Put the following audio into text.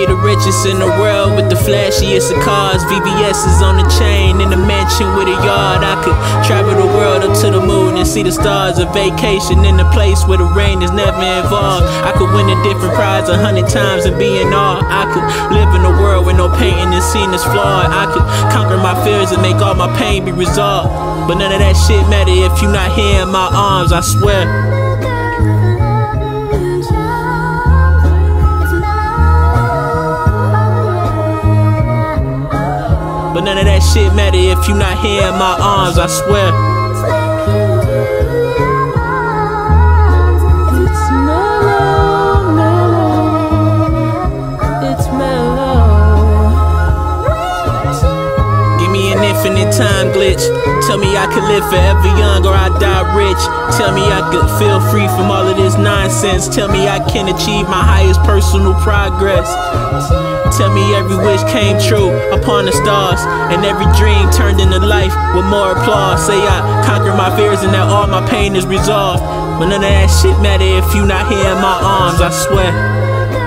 be the richest in the world with the flashiest of cars. VVS is on the chain in the mansion see the stars. A vacation in a place where the rain is never involved. I could win a different prize a hundred times and be in awe. I could live in a world where no painting is seen as flawed. I could conquer my fears and make all my pain be resolved. But none of that shit matter if you're not here in my arms, I swear. But none of that shit matter if you not here in my arms, I swear. Infinite time glitch. Tell me I could live forever young or I die rich. Tell me I could feel free from all of this nonsense. Tell me I can achieve my highest personal progress. Tell me every wish came true upon the stars, and every dream turned into life with more applause. Say I conquered my fears and that all my pain is resolved. But none of that shit matter if you not here in my arms, I swear.